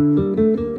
Música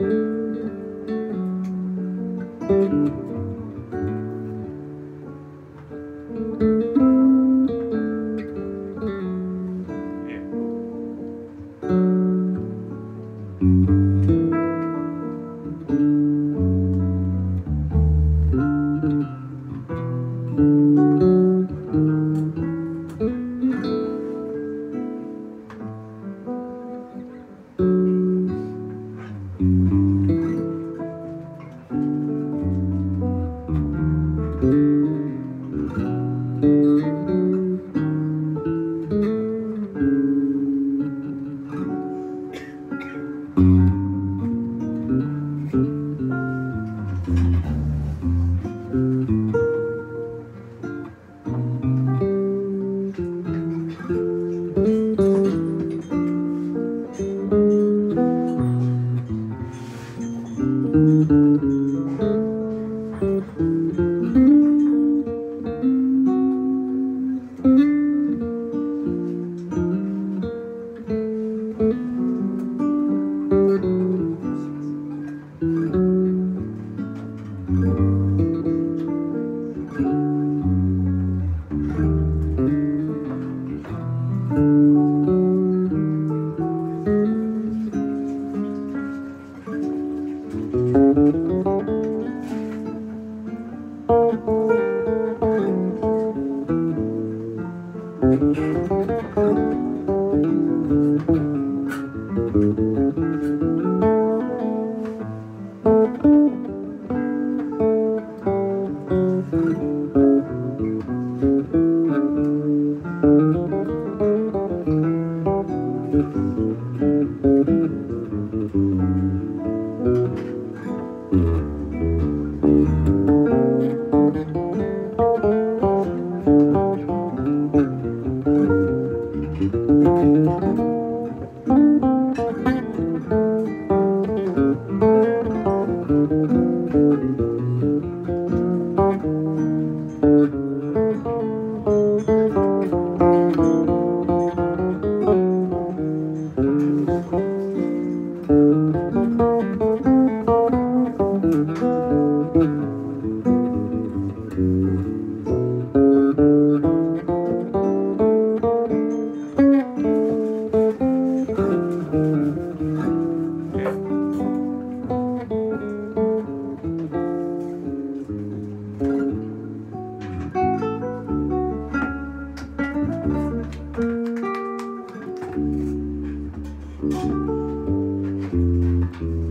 Mm-hmm.